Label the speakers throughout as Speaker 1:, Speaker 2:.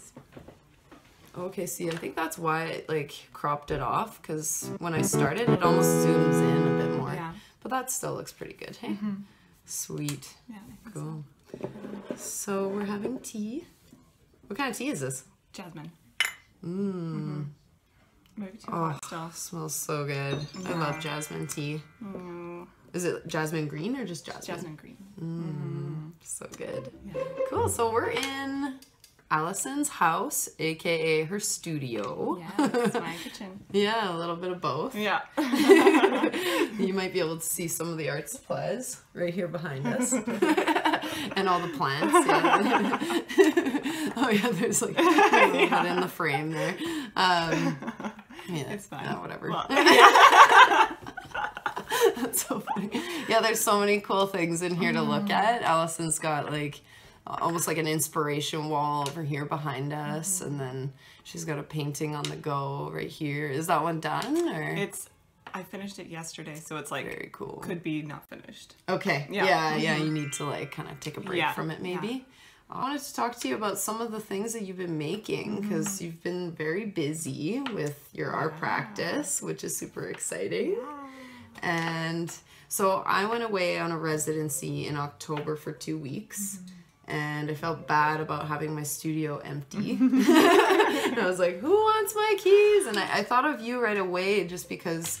Speaker 1: is.
Speaker 2: Okay, see, I think that's why it like cropped it off because when I started, it almost zooms in a bit more.
Speaker 1: Yeah.
Speaker 2: But that still looks pretty good, hey? Sweet.
Speaker 1: Yeah. Think so.
Speaker 2: Cool. So we're having tea. What kind of tea is this?
Speaker 1: Jasmine.
Speaker 2: Mmm.
Speaker 1: Maybe too
Speaker 2: Oh,
Speaker 1: hot still.
Speaker 2: smells so good. I love jasmine tea.
Speaker 1: Mm,
Speaker 2: Is it jasmine green or just jasmine?
Speaker 1: jasmine green.
Speaker 2: Mm, so good.
Speaker 1: Yeah.
Speaker 2: Cool. So we're in Alyson's house, aka her studio.
Speaker 1: Yes, my kitchen.
Speaker 2: Yeah, a little bit of both.
Speaker 1: Yeah.
Speaker 2: you might be able to see some of the art supplies right here behind us. and all the plants. Yeah. oh yeah, there's like a little bit in the frame there. Um, yeah,
Speaker 1: It's fine.
Speaker 2: no, whatever.
Speaker 1: Well,
Speaker 2: That's so funny. Yeah, there's so many cool things in here to look
Speaker 1: Mm.
Speaker 2: at. Allison's got like almost like an inspiration wall over here behind us,
Speaker 1: Mm-hmm.
Speaker 2: and then she's got a painting on the go right here. Is that one done or?
Speaker 1: it's. I finished it yesterday, so it's like
Speaker 2: very cool.
Speaker 1: could be not finished.
Speaker 2: Okay. Yeah.
Speaker 1: Yeah.
Speaker 2: Yeah. Mm-hmm. You need to like kind of take a break
Speaker 1: Yeah,
Speaker 2: from it, maybe.
Speaker 1: yeah.
Speaker 2: I wanted to talk to you about some of the things that you've been making mm-hmm. because you've been very busy with your art practice, which is super exciting. And so I went away on a residency in October for two weeks. Mm-hmm. And I felt bad about having my studio empty. and I was like, who wants my keys? And I, I thought of you right away just because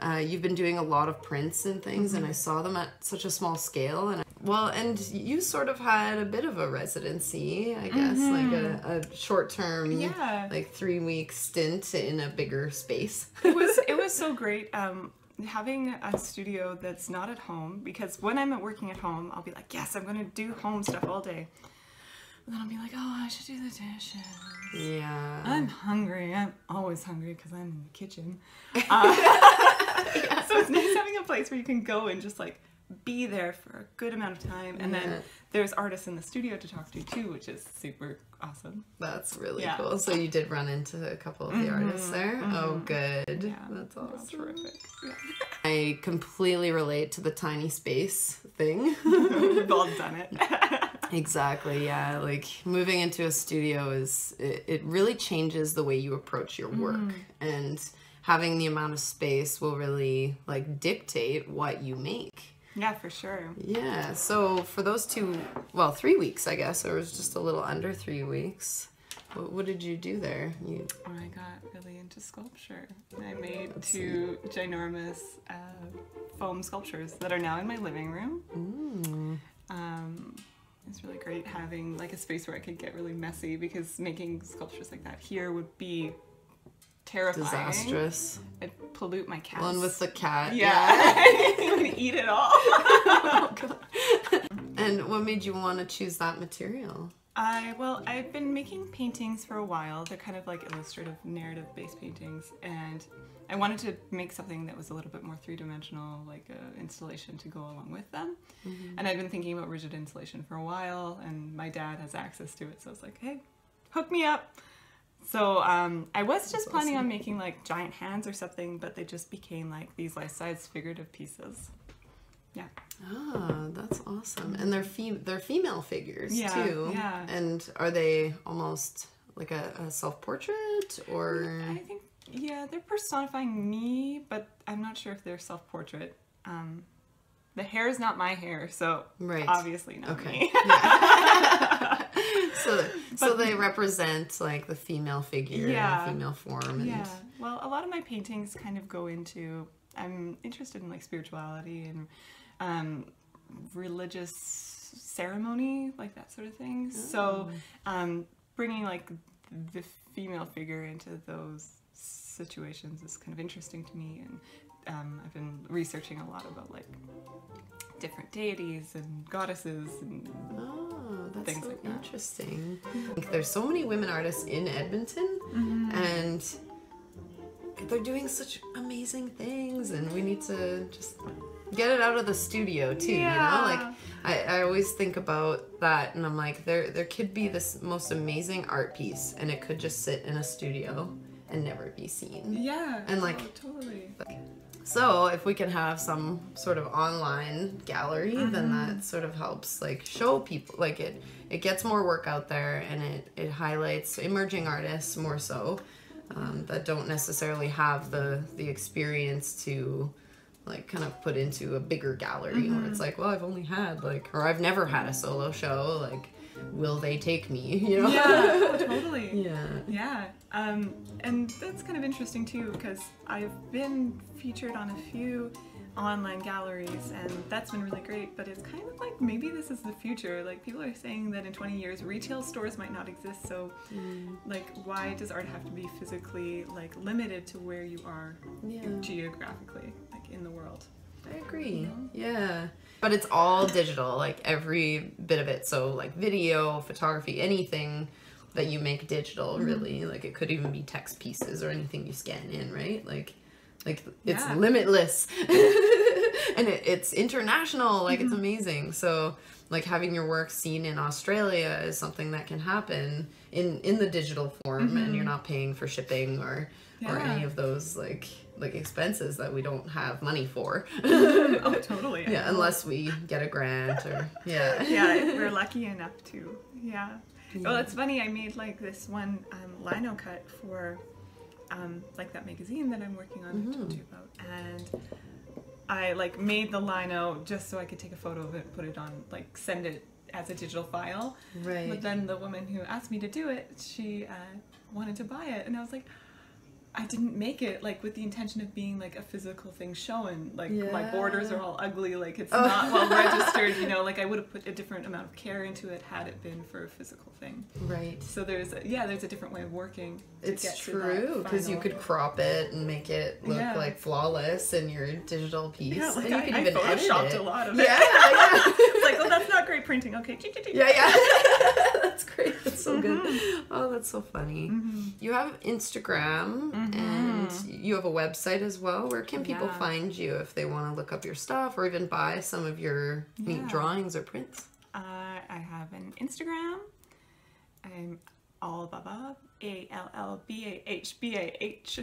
Speaker 2: uh, you've been doing a lot of prints and things, and I saw them at such a small scale. And I, well, and you sort of had a bit of a residency, I guess, like a, a short term,
Speaker 1: Yeah.
Speaker 2: like three week stint in a bigger space.
Speaker 1: it was it was so great um, having a studio that's not at home because when I'm at working at home, I'll be like, yes, I'm gonna do home stuff all day. And then I'll be like, oh, I should do the dishes.
Speaker 2: yeah.
Speaker 1: I'm hungry. I'm always hungry because I'm in the kitchen. Uh, So it's nice having a place where you can go and just like be there for a good amount of time. And
Speaker 2: Yeah.
Speaker 1: then there's artists in the studio to talk to too, which is super awesome.
Speaker 2: That's really
Speaker 1: Yeah.
Speaker 2: cool. So you did run into a couple of the mm-hmm. artists there. Oh, mm-hmm. good.
Speaker 1: Yeah,
Speaker 2: That's awesome.
Speaker 1: terrific. Yeah.
Speaker 2: I completely relate to the tiny space thing.
Speaker 1: We've all done it.
Speaker 2: Exactly, yeah. Like moving into a studio is it, it really changes the way you approach your work mm-hmm. and having the amount of space will really like dictate what you make.
Speaker 1: Yeah, for sure.
Speaker 2: Yeah. So for those two, well, 3 weeks, I guess, or it was just a little under 3 weeks. What, what did you do there? You
Speaker 1: I got really into sculpture. I made two ginormous uh, foam sculptures that are now in my living room.
Speaker 2: mm,
Speaker 1: Um, it's really great having like a space where I could get really messy because making sculptures like that here would be terrifying.
Speaker 2: disastrous.
Speaker 1: It'd pollute my cat.
Speaker 2: One with the cat.
Speaker 1: yeah, it would eat it all.
Speaker 2: What made you want to choose that material?
Speaker 1: I well, I've been making paintings for a while. They're kind of like illustrative, narrative-based paintings, and I wanted to make something that was a little bit more three-dimensional, like a installation to go along with them. And I've been thinking about rigid insulation for a while, and my dad has access to it, so I was like, "Hey, hook me up." So um, I was just planning on making like giant hands or something, but they just became like these life-size figurative pieces. Yeah.
Speaker 2: Ah, that's awesome. And they're fem- they're female figures
Speaker 1: Yeah,
Speaker 2: too.
Speaker 1: yeah.
Speaker 2: And are they almost like a, a self portrait or
Speaker 1: I think yeah, they're personifying me, but I'm not sure if they're self-portrait. Um, the hair is not my hair, so
Speaker 2: Right.
Speaker 1: obviously not
Speaker 2: Okay.
Speaker 1: me.
Speaker 2: so so they represent like the female figure,
Speaker 1: Yeah.
Speaker 2: and female form and
Speaker 1: yeah. Well, a lot of my paintings kind of go into. I'm interested in like spirituality and um, religious ceremony, like that sort of thing. So, um, bringing like the female figure into those situations is kind of interesting to me, and um, I've been researching a lot about like different deities and goddesses and
Speaker 2: Oh, that's
Speaker 1: Things
Speaker 2: so
Speaker 1: like that.
Speaker 2: interesting. Like, There's so many women artists in Edmonton and they're doing such amazing things and we need to just get it out of the studio too, you know?
Speaker 1: Yeah.
Speaker 2: Like I, I always think about that and I'm like there there could be this most amazing art piece and it could just sit in a studio and never be seen.
Speaker 1: yeah,
Speaker 2: And, like,
Speaker 1: oh, totally.
Speaker 2: So if we can have some sort of online gallery, then
Speaker 1: Mm-hmm.
Speaker 2: that sort of helps like show people like it it gets more work out there and it it highlights emerging artists more so um, that don't necessarily have the the experience to like kind of put into a bigger gallery where
Speaker 1: Mm-hmm.
Speaker 2: it's like well I've only had like or I've never had a solo show like will they take me you know
Speaker 1: Yeah, totally.
Speaker 2: yeah
Speaker 1: Yeah, um, and that's kind of interesting too because I've been featured on a few online galleries and that's been really great. But it's kind of like maybe this is the future. Like people are saying that in 20 years retail stores might not exist. So, like, why does art have to be physically like limited to where you are
Speaker 2: yeah
Speaker 1: geographically, in the world?
Speaker 2: I agree. Yeah. But it's all digital, like every bit of it. So, like video, photography, anything that you make digital,
Speaker 1: Mm-hmm.
Speaker 2: really. Like it could even be text pieces or anything you scan in, right? Like, like it's
Speaker 1: Yeah.
Speaker 2: limitless, and it, it's international. Like
Speaker 1: Mm-hmm.
Speaker 2: it's amazing. So, like having your work seen in Australia is something that can happen in in the digital form, and you're not paying for shipping or or
Speaker 1: Mm-hmm.
Speaker 2: Any of those like like expenses that we don't have money for.
Speaker 1: oh, totally.
Speaker 2: Yeah, unless we get a grant or yeah.
Speaker 1: yeah, if we're lucky enough to. Yeah. Well, it's funny. I made like this one um, lino cut for um, like that magazine that I'm working on. I told you about, and I like made the lino just so I could take a photo of it, put it on, like send it as a digital file.
Speaker 2: Right.
Speaker 1: But then the woman who asked me to do it, she uh, wanted to buy it, and I was like. I didn't make it like with the intention of being like a physical thing shown. Like my borders are all ugly. Like it's
Speaker 2: Oh.
Speaker 1: not well registered. You know, like I would have put a different amount of care into it had it been for a physical thing.
Speaker 2: Right.
Speaker 1: So there's a, yeah, there's a different way of working.
Speaker 2: It's true because you could crop it and make it look
Speaker 1: Yeah.
Speaker 2: like flawless in your digital piece.
Speaker 1: Yeah, like
Speaker 2: and you
Speaker 1: I,
Speaker 2: can
Speaker 1: I
Speaker 2: even edit
Speaker 1: photoshopped
Speaker 2: it.
Speaker 1: a lot of
Speaker 2: Yeah,
Speaker 1: it.
Speaker 2: yeah.
Speaker 1: it's like, oh, that's not great printing. Okay.
Speaker 2: Yeah, yeah. that's great. That's so good.
Speaker 1: Mm-hmm.
Speaker 2: Oh, that's so funny. You have Instagram and you have a website as well. Where can people
Speaker 1: Yeah.
Speaker 2: find you if they want to look up your stuff or even buy some of your neat drawings or prints?
Speaker 1: Uh, I have an Instagram. I'm Allbahbah, A L L B A H B A H.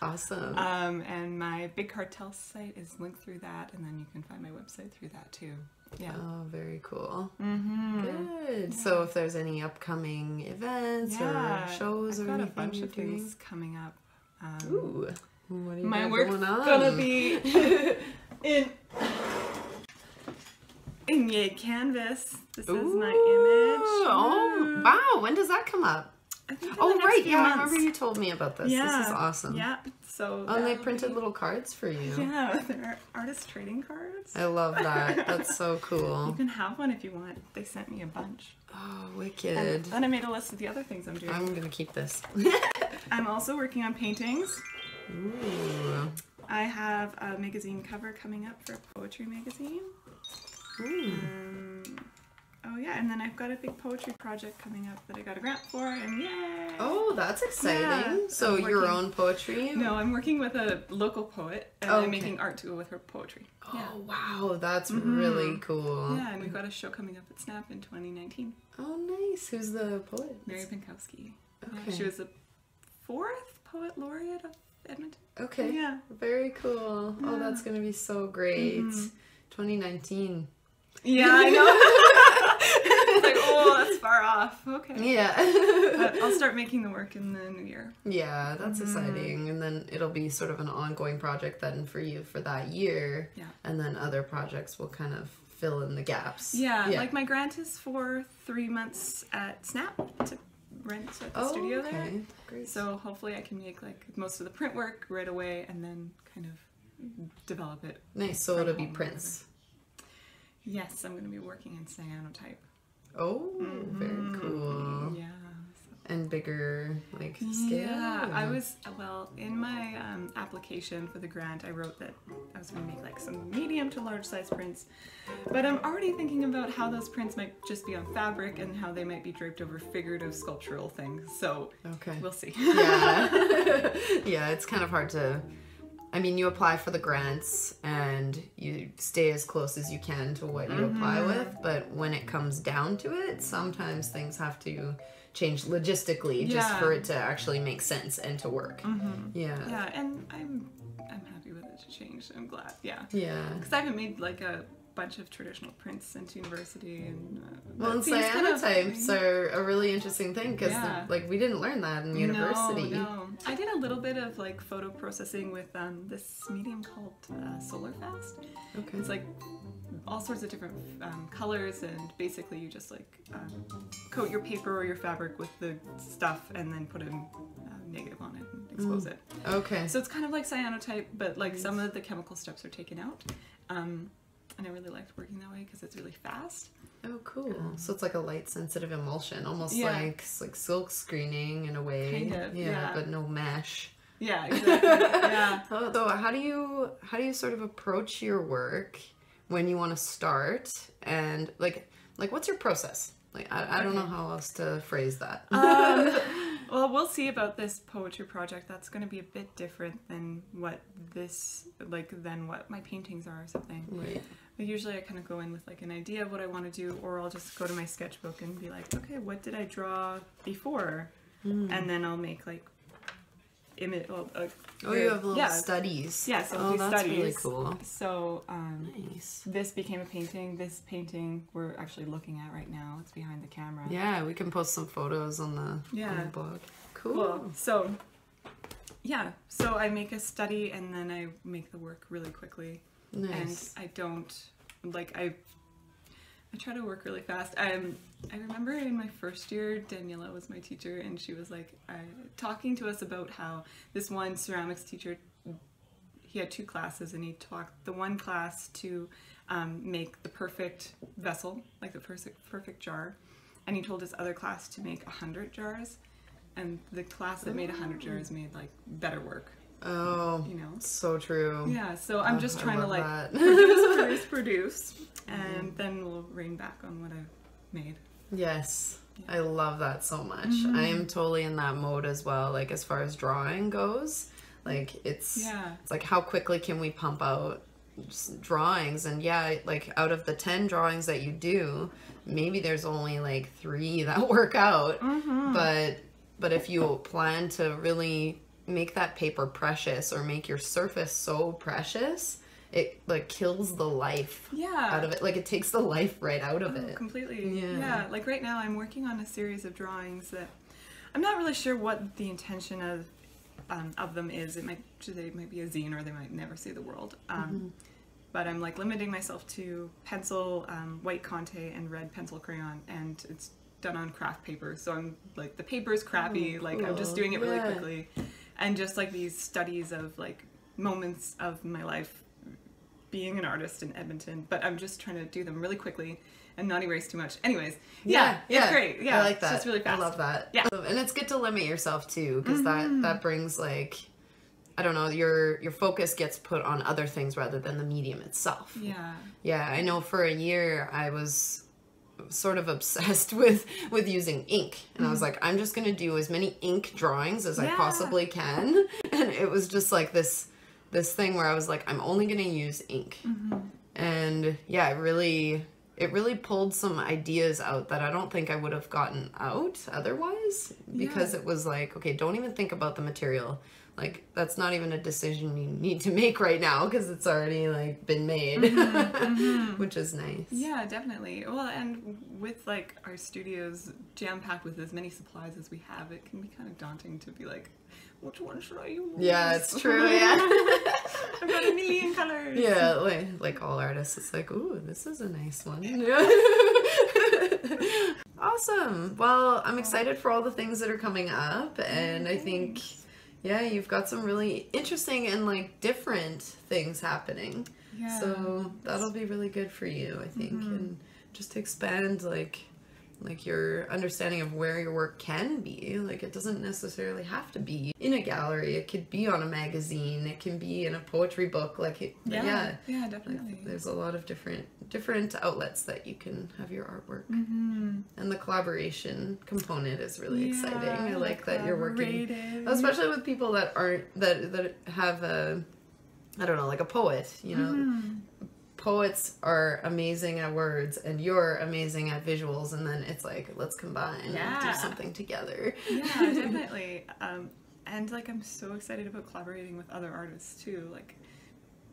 Speaker 2: Awesome.
Speaker 1: Um, and my Big Cartel site is linked through that, and then you can find my website through that too. Yeah.
Speaker 2: Oh, very cool.
Speaker 1: Mm-hmm.
Speaker 2: Good. So, if there's any upcoming events or shows
Speaker 1: I've
Speaker 2: or
Speaker 1: got a
Speaker 2: anything
Speaker 1: bunch of
Speaker 2: doing?
Speaker 1: things coming up. Um,
Speaker 2: Ooh. What do you
Speaker 1: my work's
Speaker 2: going on?
Speaker 1: gonna be in in Yay Canvas. This is my image.
Speaker 2: Oh, wow. When does that come up?
Speaker 1: I think in the
Speaker 2: Oh, right. Yeah, I remember you told me about this.
Speaker 1: Yeah,
Speaker 2: This is awesome.
Speaker 1: Yeah. So.
Speaker 2: Oh, and they printed
Speaker 1: be-
Speaker 2: little cards for you.
Speaker 1: Yeah, they're artist trading cards.
Speaker 2: I love that. That's so cool.
Speaker 1: You can have one if you want. They sent me a bunch.
Speaker 2: Oh,
Speaker 1: And
Speaker 2: wicked.
Speaker 1: then I made a list of the other things I'm doing.
Speaker 2: I'm gonna keep this.
Speaker 1: I'm also working on paintings.
Speaker 2: Ooh.
Speaker 1: I have a magazine cover coming up for a poetry magazine.
Speaker 2: Ooh.
Speaker 1: Um, yeah, and then I've got a big poetry project coming up that I got a grant for, and yay!
Speaker 2: Oh, that's exciting.
Speaker 1: Yeah,
Speaker 2: so
Speaker 1: I'm
Speaker 2: your
Speaker 1: working-
Speaker 2: own poetry?
Speaker 1: No, I'm working with a local poet, and
Speaker 2: Okay.
Speaker 1: I'm making art to go with her poetry.
Speaker 2: Oh, wow. That's mm-hmm. really cool.
Speaker 1: Yeah, and we've got a show coming up at Snap in 2019.
Speaker 2: Oh, nice. Who's the poet?
Speaker 1: Mary Pinkoski. Yeah,
Speaker 2: Okay.
Speaker 1: she was the fourth poet laureate of Edmonton.
Speaker 2: Okay.
Speaker 1: Yeah.
Speaker 2: Very cool. Oh, that's gonna be so great. Mm-hmm. 2019.
Speaker 1: Yeah, I know. oh, that's far off. Okay.
Speaker 2: Yeah.
Speaker 1: But I'll start making the work in the new year.
Speaker 2: yeah, that's mm-hmm. exciting. And then it'll be sort of an ongoing project then for you for that year.
Speaker 1: Yeah.
Speaker 2: And then other projects will kind of fill in the gaps.
Speaker 1: Yeah, like my grant is for three months at Snap to rent at the
Speaker 2: oh,
Speaker 1: studio
Speaker 2: okay.
Speaker 1: there.
Speaker 2: Great.
Speaker 1: So hopefully I can make like most of the print work right away and then kind of develop it.
Speaker 2: nice. So it'll be prints.
Speaker 1: Yes, I'm going to be working in cyanotype.
Speaker 2: Oh, very cool.
Speaker 1: Yeah.
Speaker 2: And bigger, like scale.
Speaker 1: Yeah, I was well in my um, application for the grant. I wrote that I was going to make like some medium to large size prints, but I'm already thinking about how those prints might just be on fabric and how they might be draped over figurative sculptural things. So
Speaker 2: Okay.
Speaker 1: we'll see.
Speaker 2: yeah. yeah, it's kind of hard to. I mean, you apply for the grants and you stay as close as you can to what you apply
Speaker 1: Mm-hmm.
Speaker 2: with, but when it comes down to it, sometimes things have to change logistically just for it to actually make sense and to work. Yeah.
Speaker 1: yeah, and I'm I'm happy with it. to change. I'm glad. Yeah.
Speaker 2: Yeah.
Speaker 1: Because I haven't made like a bunch of traditional prints since university and uh,
Speaker 2: Well, and
Speaker 1: seems kind of-
Speaker 2: cyanotypes are a really interesting thing because
Speaker 1: Yeah.
Speaker 2: like we didn't learn that in university.
Speaker 1: No, no. I did a little bit of like photo processing with um, this medium called uh, SolarFast.
Speaker 2: Okay.
Speaker 1: It's like all sorts of different um, colors, and basically you just like um, coat your paper or your fabric with the stuff, and then put a uh, negative on it and expose
Speaker 2: Mm.
Speaker 1: it.
Speaker 2: Okay.
Speaker 1: So it's kind of like cyanotype, but like some of the chemical steps are taken out. Um, and I really liked working that way because it's really fast.
Speaker 2: Oh, cool. So it's like a light sensitive emulsion, almost
Speaker 1: Yeah.
Speaker 2: like like silk screening in a way.
Speaker 1: Kind of, yeah.
Speaker 2: but no mesh.
Speaker 1: Yeah, exactly. yeah.
Speaker 2: Oh, so how do you how do you sort of approach your work when you want to start and like like what's your process? Like I, I don't know how else to phrase that.
Speaker 1: Um, well, we'll see about this poetry project. That's going to be a bit different than what this, like, than what my paintings are or something.
Speaker 2: right.
Speaker 1: But usually I kind of go in with like an idea of what I want to do, or I'll just go to my sketchbook and be like, okay, what did I draw before?
Speaker 2: Hmm.
Speaker 1: And then I'll make like image. Well, uh,
Speaker 2: Oh, you have little
Speaker 1: yeah,
Speaker 2: studies.
Speaker 1: Yeah, so
Speaker 2: oh, that's really cool.
Speaker 1: So um,
Speaker 2: Nice.
Speaker 1: this became a painting. This painting we're actually looking at right now. It's behind the camera.
Speaker 2: Yeah, we can post some photos on the, on
Speaker 1: Yeah.
Speaker 2: the blog. Cool.
Speaker 1: Cool. So, yeah. So I make a study and then I make the work really quickly,
Speaker 2: nice.
Speaker 1: and I don't like I. I try to work really fast. Um, I remember in my first year, Daniela was my teacher, and she was like uh, talking to us about how this one ceramics teacher, he had two classes, and he taught the one class to um, make the perfect vessel, like the perfect perfect jar, and he told his other class to make a hundred jars, and the class that made a hundred jars made like better work,
Speaker 2: oh,
Speaker 1: you know.
Speaker 2: so true.
Speaker 1: Yeah, so I'm
Speaker 2: Oh,
Speaker 1: just trying to like produce, produce, produce, and then we'll rein back on what I've made.
Speaker 2: Yes. I love that so much.
Speaker 1: Mm-hmm.
Speaker 2: I am totally in that mode as well, like as far as drawing goes. Like it's
Speaker 1: Yeah.
Speaker 2: it's like how quickly can we pump out drawings and yeah, like out of the 10 drawings that you do, maybe there's only like 3 that work out.
Speaker 1: Mm-hmm.
Speaker 2: But but if you plan to really make that paper precious or make your surface so precious, it like kills the life
Speaker 1: Yeah.
Speaker 2: out of it. Like it takes the life right out of
Speaker 1: Oh,
Speaker 2: it.
Speaker 1: completely.
Speaker 2: Yeah.
Speaker 1: Yeah. Like right now, I'm working on a series of drawings that I'm not really sure what the intention of um, of them is. It might they might be a zine or they might never see the world. Um,
Speaker 2: Mm-hmm.
Speaker 1: But I'm like limiting myself to pencil, um, white Conte, and red pencil crayon, and it's done on kraft paper. So I'm like the paper's crappy.
Speaker 2: Oh,
Speaker 1: like I'm just doing it really
Speaker 2: Yeah.
Speaker 1: quickly, and just like these studies of like moments of my life being an artist in Edmonton, but I'm just trying to do them really quickly and not erase too much. Anyways, yeah, it's great. Yeah,
Speaker 2: I like that.
Speaker 1: It's just really fast.
Speaker 2: I love that.
Speaker 1: Yeah. Mm-hmm.
Speaker 2: and it's good to limit yourself too, because that that brings like, I don't know, your your focus gets put on other things rather than the medium itself.
Speaker 1: Yeah.
Speaker 2: Yeah, I know. For a year, I was sort of obsessed with with using ink, and I was like, I'm just gonna do as many ink drawings as I
Speaker 1: Mm-hmm.
Speaker 2: Possibly can, and it was just like this this thing where I was like, I'm only gonna use ink,
Speaker 1: Mm-hmm.
Speaker 2: and yeah, it really it really pulled some ideas out that I don't think I would have gotten out otherwise because
Speaker 1: Yeah.
Speaker 2: it was like, okay, don't even think about the material. Like that's not even a decision you need to make right now because it's already like been made, mm-hmm, mm-hmm. which is nice.
Speaker 1: Yeah, definitely. Well, and with like our studios jam packed with as many supplies as we have, it can be kind of daunting to be like, which one should I use?
Speaker 2: Yeah, it's true. Yeah,
Speaker 1: I've got a million colors.
Speaker 2: yeah. Like, like all artists, it's like, ooh, this is a nice one. awesome. Well, I'm excited for all the things that are coming up, and I think, yeah, you've got some really interesting and like different things happening.
Speaker 1: Yeah.
Speaker 2: So that'll be really good for you, I think, mm-hmm. and just to expand like like your understanding of where your work can be. Like it doesn't necessarily have to be in a gallery. It could be on a magazine. It can be in a poetry book. Like it,
Speaker 1: Yeah.
Speaker 2: yeah.
Speaker 1: Yeah,
Speaker 2: Like,
Speaker 1: definitely.
Speaker 2: there's a lot of different different outlets that you can have your artwork,
Speaker 1: Mm-hmm.
Speaker 2: and the collaboration component is really exciting. I like that you're working especially with people that aren't that that have a I don't know like a poet you know
Speaker 1: Mm-hmm.
Speaker 2: Poets are amazing at words and you're amazing at visuals and then it's like let's combine and do something together
Speaker 1: yeah, definitely. Um, and like I'm so excited about collaborating with other artists too. Like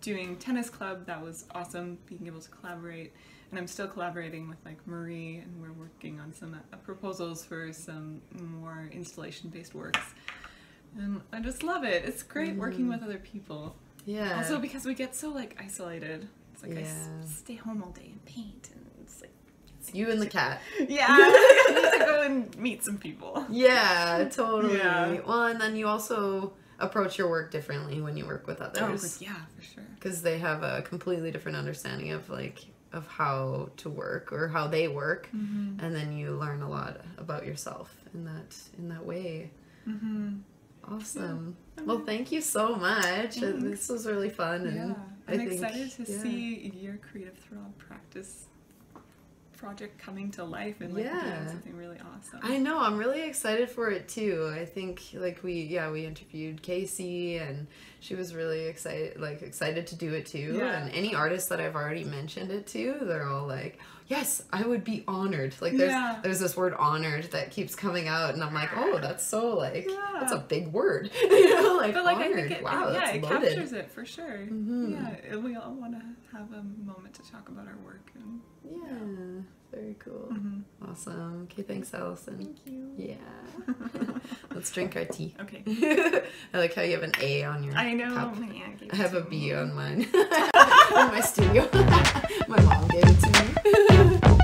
Speaker 1: doing tennis club. That was awesome, being able to collaborate. And I'm still collaborating with like Marie, and we're working on some uh, proposals for some more installation-based works. And I just love it. It's great working with other people.
Speaker 2: Yeah.
Speaker 1: Also because we get so like isolated. It's like I s-
Speaker 2: Yeah.
Speaker 1: stay home all day and paint, and it's like
Speaker 2: you and the cat.
Speaker 1: yeah, I need to go and meet some people.
Speaker 2: Yeah, totally.
Speaker 1: Yeah.
Speaker 2: Well, and then you also approach your work differently when you work with
Speaker 1: Oh,
Speaker 2: others
Speaker 1: but yeah, for sure.
Speaker 2: because they have a completely different understanding of like of how to work or how they work,
Speaker 1: Mm-hmm.
Speaker 2: and then you learn a lot about yourself in that in that way.
Speaker 1: Mm-hmm.
Speaker 2: Awesome.
Speaker 1: Yeah.
Speaker 2: Well, thank you so much.
Speaker 1: Thanks.
Speaker 2: This was really fun, and
Speaker 1: Yeah,
Speaker 2: I
Speaker 1: I'm
Speaker 2: think-
Speaker 1: excited to
Speaker 2: yeah.
Speaker 1: see your creative throb practice project coming to life and like
Speaker 2: Yeah.
Speaker 1: doing something really awesome.
Speaker 2: I know. I'm really excited for it too. I think like we yeah we interviewed Casey and she was really excited like excited to do it too.
Speaker 1: Yeah.
Speaker 2: And any artists that I've already mentioned it to, they're all like, yes, I would be honored. Like there's
Speaker 1: Yeah.
Speaker 2: there's this word honored that keeps coming out, and I'm like, oh, that's so like
Speaker 1: Yeah.
Speaker 2: that's a big word. you know, like
Speaker 1: but like
Speaker 2: honored.
Speaker 1: I think it,
Speaker 2: wow,
Speaker 1: it- yeah,
Speaker 2: that's
Speaker 1: it
Speaker 2: loaded.
Speaker 1: captures it for sure.
Speaker 2: Mhm.
Speaker 1: Yeah, we all want to have a moment to talk about our work and
Speaker 2: Yeah, very cool.
Speaker 1: Mhm.
Speaker 2: Awesome. Okay, thanks, Alyson.
Speaker 1: thank you.
Speaker 2: Yeah. Let's drink our tea.
Speaker 1: Okay.
Speaker 2: I like how you have an A on your
Speaker 1: I know.
Speaker 2: cup.
Speaker 1: I gave
Speaker 2: I
Speaker 1: it
Speaker 2: have a B on mine. In my studio. my mom gave it to me.